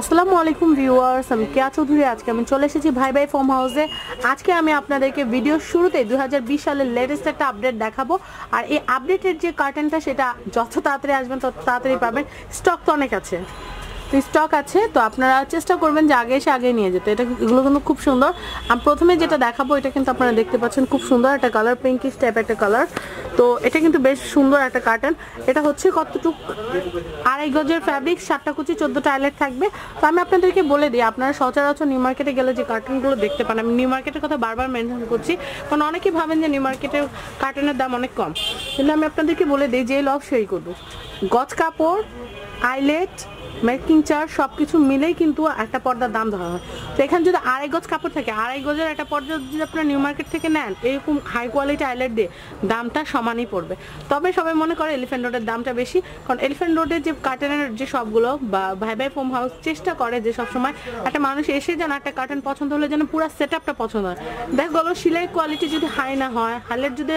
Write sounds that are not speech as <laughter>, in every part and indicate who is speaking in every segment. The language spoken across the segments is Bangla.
Speaker 1: আসসালামু আলাইকুম ভিউয়ার্স, আমি কেয়া চৌধুরী, আজকে আমি চলে এসেছি ভাই ভাই ফার্ম হাউসে। আজকে আমি আপনাদেরকে ভিডিও শুরুতে বিশ সালের লেটেস্ট একটা আপডেট দেখাবো। আর এই আপডেটের যে কার্টেনটা সেটা যত তাড়াতাড়ি আসবেন, তত তাড়াতাড়ি পাবেন। স্টক তো অনেক আছে। তো স্টক আছে, তো আপনারা চেষ্টা করবেন যে আগে এসে আগে নিয়ে যেতে। এটা এগুলো কিন্তু খুব সুন্দর। আমি প্রথমে যেটা দেখাবো, এটা কিন্তু আপনারা দেখতে পাচ্ছেন খুব সুন্দর একটা কালার পিঙ্কিশ টাইপ একটা কালার তো এটা কিন্তু বেশ সুন্দর একটা কার্টেন এটা হচ্ছে কতটুক? আড়াই গজের ফ্যাব্রিক সাতটা কুচি, চোদ্দোটা আইলেট থাকবে। তো আমি আপনাদেরকে বলে দিই, আপনারা সচরাচর নিউ মার্কেটে গেলে যে কার্টুনগুলো দেখতে পান, আমি নিউ মার্কেটের কথা বারবার মেনশন করছি, কারণ অনেকেই ভাবেন যে নিউ মার্কেটের কার্টুনের দাম অনেক কম। কিন্তু আমি আপনাদেরকে বলে দিই, যে লভ সেই করব গজ কাপড় আইলেট মেকিং চার্জ সব কিছু মিলেই কিন্তু একটা পর্দার দাম ধরা হয়। তো এখানে যদি আড়াই গজ কাপড় থাকে, আড়াই গজের একটা পর্দা যদি আপনারা নিউ মার্কেট থেকে নেন, এরকম হাই কোয়ালিটি আইলেট দিয়ে দামটা সমানই পড়বে। তবে সবাই মনে করে এলিফ্যান্ট রোডের দামটা বেশি, কারণ এলিফ্যান্ট রোডের যে কার্টেনের যে সবগুলো বা ভাই ভাই ফোম হাউস চেষ্টা করে যে সবসময় একটা মানুষ এসে যেন একটা কার্টেন পছন্দ হলে যেন পুরো সেট আপটা পছন্দ হয়। দেখ গেলো সিলাই কোয়ালিটি যদি হাই না হয় হাইলেট যদি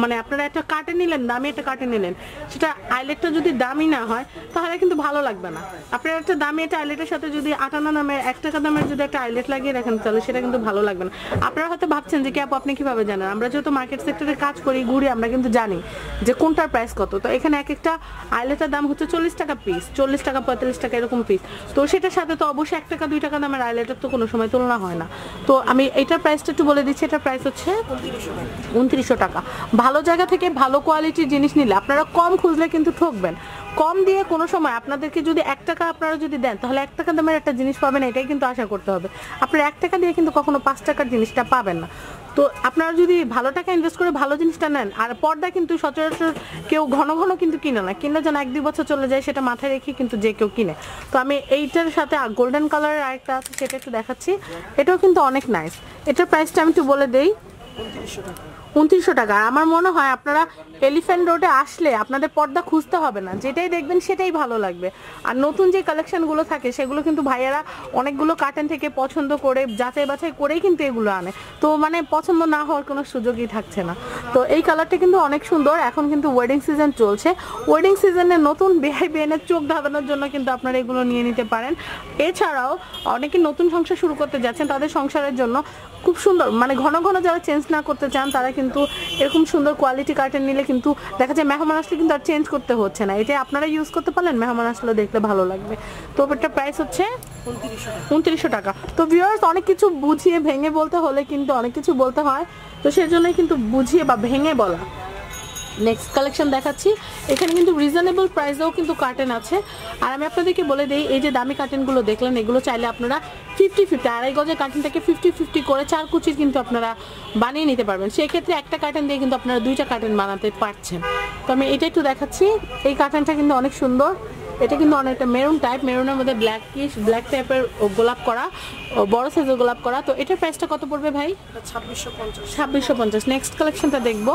Speaker 1: মানে আপনারা একটা কাটে নিলেন, দামি একটা কাটে নিলেন, সেটা আইলেটটা যদি দামি না হয়, তাহলে কিন্তু ভালো লাগবে না। আপনার একটা দামি একটা আইলেটের সাথে যদি আটানা নামের, এক টাকা দামের যদি একটা আইলেট লাগিয়ে রাখেন, তাহলে সেটা কিন্তু ভালো লাগবে না। আপনারা হয়তো ভাবছেন যে, কি আপু, আপনি কীভাবে জানেন? আমরা যেহেতু মার্কেট সেক্টরে কাজ করি, ঘুরি, আমরা কিন্তু জানি যে কোনটার প্রাইস কত। তো এখানে এক একটা আইলেটের দাম হচ্ছে চল্লিশ টাকা পিস চল্লিশ টাকা, পঁয়তাল্লিশ টাকা এরকম পিস তো সেটার সাথে তো অবশ্যই এক টাকা, দুই টাকা দামের আইলেটের তো কোনো সময় তুলনা হয় না। তো আমি এটার প্রাইসটা একটু বলে দিচ্ছি, এটার প্রাইস হচ্ছে উনত্রিশশো টাকা। ভালো জায়গা থেকে ভালো কোয়ালিটির জিনিস নিলে আপনারা কম খুঁজলে কিন্তু ঠকবেন। কম দিয়ে কোনো সময় আপনাদেরকে যদি এক টাকা আপনারা যদি দেন, তাহলে এক টাকা দামের একটা জিনিস পাবেন, এটাই কিন্তু আশা করতে হবে। আপনারা এক টাকা দিয়ে কিন্তু কখনো পাঁচ টাকার জিনিসটা পাবেন না। তো আপনারা যদি ভালো টাকা ইনভেস্ট করে ভালো জিনিসটা নেন, আর পর্দা কিন্তু সচরাচর কেউ ঘন ঘন কিন্তু কিনে না। কিনলে যেন এক দুই বছর চলে যায়, সেটা মাথায় রেখে কিন্তু যে কেউ কিনে। তো আমি এইটার সাথে গোল্ডেন কালারের আরেকটা আছে, সেটা একটু দেখাচ্ছি। এটাও কিন্তু অনেক নাইস এটার প্রাইসটা আমি একটু বলে দেই। উনত্রিশশো টাকা। আমার মনে হয় আপনারা এলিফ্যান্ট রোডে আসলে আপনাদের পর্দা খুঁজতে হবে না। যেটাই দেখবেন সেটাই ভালো লাগবে। আর নতুন যে কালেকশনগুলো থাকে, সেগুলো কিন্তু ভাইয়ারা অনেকগুলো কার্টেন থেকে পছন্দ করে, যাচাই বাছাই করেই কিন্তু এগুলো আনে। তো মানে পছন্দ না হওয়ার কোনো সুযোগই থাকছে না। তো এই কালারটা কিন্তু অনেক সুন্দর। এখন কিন্তু ওয়েডিং সিজন চলছে। ওয়েডিং সিজনে নতুন বিহাই বিয়েনের চোখ ধাঁধানোর জন্য কিন্তু আপনারা এগুলো নিয়ে নিতে পারেন। এছাড়াও অনেকে নতুন সংসার শুরু করতে যাচ্ছেন, তাদের সংসারের জন্য খুব সুন্দর মানে ঘন ঘন যারা চেঞ্জ না করতে চান, তারা কিন্তু এরকম সুন্দর কোয়ালিটি কার্টেন নিলে কিন্তু দেখা যায় মেহমান আসলে কিন্তু আর চেঞ্জ করতে হচ্ছে না। এটা আপনারা ইউজ করতে পারলেন, মেহমান আসলে দেখলে ভালো লাগবে। তো এটা প্রাইস হচ্ছে উনত্রিশশো টাকা। তো ভিউয়ার্স অনেক কিছু বুঝিয়ে, ভেঙে বলতে হলে কিন্তু অনেক কিছু বলতে হয়। তো সেজন্যই কিন্তু বুঝিয়ে বা ভেঙে বলা। নেক্সট কালেকশন দেখাচ্ছি। এখানে কিন্তু রিজনেবল প্রাইসেও কিন্তু কার্টেন আছে। আর আমি আপনাদেরকে বলে দিই, এই যে দামি কার্টেনগুলো দেখলেন, এগুলো চাইলে আপনারা ফিফটি ফিফটি আড়াই গজের কার্টেনটাকে ফিফটি ফিফটি করে চার কুচির কিন্তু আপনারা বানিয়ে নিতে পারবেন। সেক্ষেত্রে একটা কার্টেন দিয়ে কিন্তু আপনারা দুইটা কার্টেন বানাতে পারছেন। তো আমি এটা একটু দেখাচ্ছি। এই কার্টেনটা কিন্তু অনেক সুন্দর। এটা কিন্তু অনেকটা মেরুন টাইপ মেরুনের মধ্যে ব্ল্যাক কিস ব্ল্যাক টাইপের গোলাপ করা বড় সাইজের গোলাপ করা। তো এটার প্রাইসটা কত পড়বে ভাই? ছাব্বিশশো পঞ্চাশ। নেক্সট কালেকশনটা দেখব।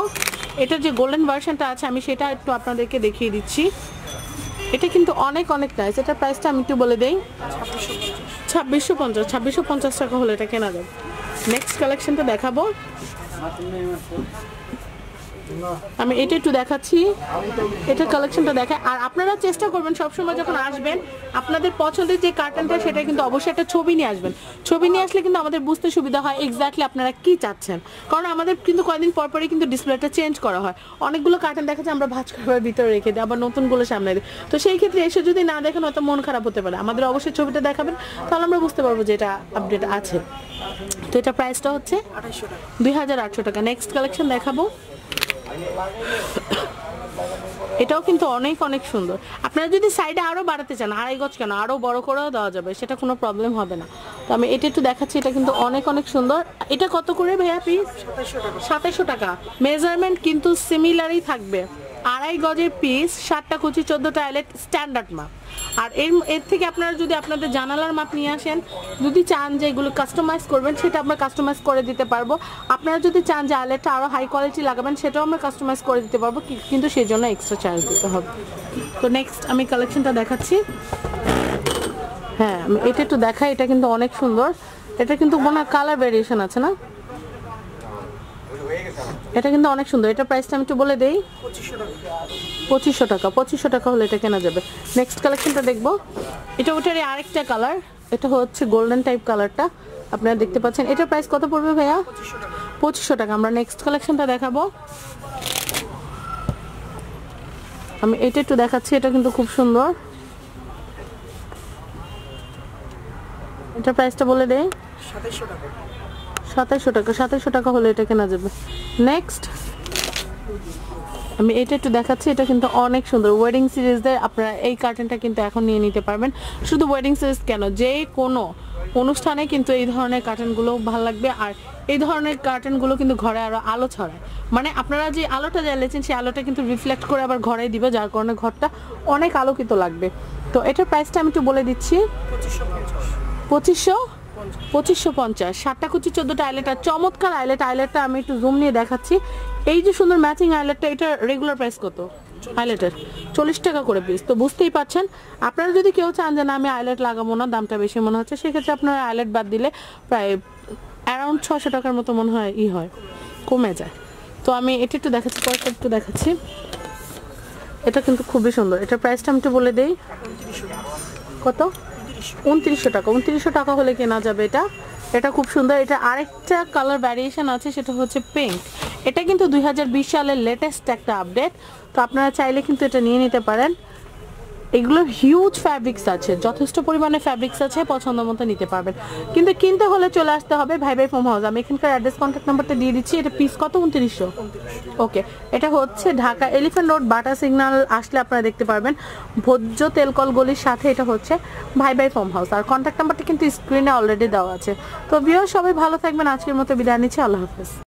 Speaker 1: এটার যে গোল্ডেন ভার্সনটা আছে, আমি সেটা একটু আপনাদেরকে দেখিয়ে দিচ্ছি। এটা কিন্তু অনেক অনেক নাইস এটার প্রাইসটা আমি একটু বলে দেই। ছাব্বিশশো পঞ্চাশ। ছাব্বিশশো পঞ্চাশ টাকা হলে এটা কেনা যাবে। নেক্সট কালেকশনটা দেখাবো। আমি এটা একটু দেখাচ্ছি। এটার কালেকশনটা দেখায় আর আপনারা চেষ্টা করবেন সবসময় যখন আসবেন আপনাদের পছন্দের যে কার্টনটা সেটা কিন্তু অবশ্যই একটা ছবি নিয়ে আসবেন। ছবি নিয়ে আসলে কিন্তু আমাদের বুঝতে সুবিধা হয় এক্স্যাক্টলি আপনারা কি চাচ্ছেন। কারণ আমাদের কিন্তু কয়েকদিন পর পরই কিন্তু ডিসপ্লেটা চেঞ্জ করা হয়। অনেকগুলো কার্টন দেখা যায় আমরা ভাজ করার ভিতরে রেখে দিই আবার নতুনগুলো সামনে দিই। তো সেই ক্ষেত্রে এসে যদি না দেখেন হয়তো মন খারাপ হতে পারে। আমাদের অবশ্যই ছবিটা দেখাবেন তাহলে আমরা বুঝতে পারব যে এটা আপডেট আছে। তো এটা প্রাইসটা হচ্ছে দুই হাজার আটশো টাকা। নেক্সট কালেকশন দেখাবো। <coughs> এটাও কিন্তু অনেক অনেক সুন্দর। আপনারা যদি সাইডে আরও বাড়াতে চান আড়াই গজ কেন? আরও বড় করেও দেওয়া যাবে সেটা কোনো প্রবলেম হবে না। তো আমি এটা একটু দেখাচ্ছি এটা কিন্তু অনেক অনেক সুন্দর। এটা কত করে ভাইয়া পিস সাতাইশো টাকা। মেজারমেন্ট কিন্তু সিমিলারই থাকবে। আড়াই গজের পিস সাতটা কুচি, চোদ্দটা আইলেট স্ট্যান্ডার্ড মাপ আর এর এর থেকে আপনারা যদি আপনাদের জানালার মাপ নিয়ে আসেন, যদি চান যে এগুলো কাস্টমাইজ করবেন, সেটা আমরা কাস্টমাইজ করে দিতে পারব। আপনারা যদি চান যে আইলেটটা আরও হাই কোয়ালিটি লাগাবেন, সেটাও আমরা কাস্টমাইজ করে দিতে পারব কিন্তু সেই জন্য এক্সট্রা চার্জ দিতে হবে। তো নেক্সট আমি কালেকশনটা দেখাচ্ছি। হ্যাঁ এটা একটু দেখাই, এটা কিন্তু অনেক সুন্দর। এটা কিন্তু মনে কালার ভেরিয়েশন আছে না? এটা কিন্তু অনেক সুন্দর। এটা প্রাইসটা আমি একটু বলে দেই। পঁচিশশো টাকা। পঁচিশশো টাকা হলে এটা কেনা যাবে। নেক্সট কালেকশনটা দেখব। এটা ওটারই আরেকটা কালার এটা হচ্ছে গোল্ডেন টাইপ কালারটা আপনারা দেখতে পাচ্ছেন। এটার প্রাইস কত পড়বে ভাইয়া? পঁচিশশো টাকা। আমরা নেক্সট কালেকশনটা দেখাবো। আমি এটা একটু দেখাচ্ছি। এটা কিন্তু খুব সুন্দর। এটার প্রাইসটা বলে দেই। সাতাইশশো টাকা সাতাইশশো টাকা হলে এটা কেনা যাবে। নেক্সট আমি এটা একটু দেখাচ্ছি, এটা কিন্তু অনেক সুন্দর। ওয়েডিং সিরিজদের আপনারা এই কার্টেনটা কিন্তু এখন নিয়ে নিতে পারবেন। শুধু ওয়েডিং সিরিজ কেন, যে কোনো অনুষ্ঠানে কিন্তু এই ধরনের কার্টেনগুলো ভালো লাগবে, আর এই ধরনের কার্টেনগুলো কিন্তু ঘরে আরও আলো ছড়ায়। মানে আপনারা যে আলোটা জ্বালিয়েছেন সেই আলোটা কিন্তু রিফ্লেক্ট করে আবার ঘরে দিবে, যার কারণে ঘরটা অনেক আলোকিত লাগবে। তো এটার প্রাইসটা আমি একটু বলে দিচ্ছি। পঁচিশশো? পঁচিশশো পঞ্চাশ, সাতটা কুচি, চোদ্দোটা আইলেট আর চমৎকার আইলেট আইলেটটা আমি একটু জুম নিয়ে দেখাচ্ছি। এই যে সুন্দর ম্যাচিং আইলেটটা এটা রেগুলার প্রাইস কত? আইলেটের চল্লিশ টাকা করে পিস তো বুঝতেই পারছেন, আপনারা যদি কেউ চান যে না, আমি আইলেট লাগাবো না, দামটা বেশি মনে হচ্ছে, সেক্ষেত্রে আপনারা আইলেট বাদ দিলে প্রায় অ্যারাউন্ড ছশো টাকার মতো মনে হয় ই হয়, কমে যায়। তো আমি এটা একটু দেখাচ্ছি পরেরটা একটু দেখাচ্ছি। এটা কিন্তু খুবই সুন্দর। এটার প্রাইসটা আমি একটু বলে দেই। কত? উনত্রিশশো টাকা। উনত্রিশশো টাকা হলে কেনা যাবে এটা। এটা খুব সুন্দর। এটা আরেকটা কালার ভ্যারিয়েশন আছে, সেটা হচ্ছে পিঙ্ক এটা কিন্তু দুই হাজার বিশ সালের লেটেস্ট একটা আপডেট তো আপনারা চাইলে কিন্তু এটা নিয়ে নিতে পারেন। এগুলোর হিউজ ফ্যাব্রিক্স আছে। যথেষ্ট পরিমাণে ফ্যাব্রিক্স আছে, পছন্দ মতো নিতে পারবেন। কিন্তু কিনতে হলে চলে আসতে হবে ভাই ভাই ফোম হাউস আমি এখানকার অ্যাড্রেস কন্ট্যাক্ট নাম্বারটা দিয়ে দিচ্ছি। এটা পিস কত? উনত্রিশশো। ওকে এটা হচ্ছে Dhaka Elephant Road Bata signal আসলে আপনারা দেখতে পারবেন। ভোজ্য তেলকল গলির সাথে এটা হচ্ছে ভাই ভাই ফোম হাউস আর কন্ট্যাক্ট নাম্বারটা কিন্তু স্ক্রিনে অলরেডি দেওয়া আছে। তো বিয়ে সবাই ভালো থাকবেন। আজকের মতো বিদায় নিচ্ছি। আল্লাহ হাফেজ।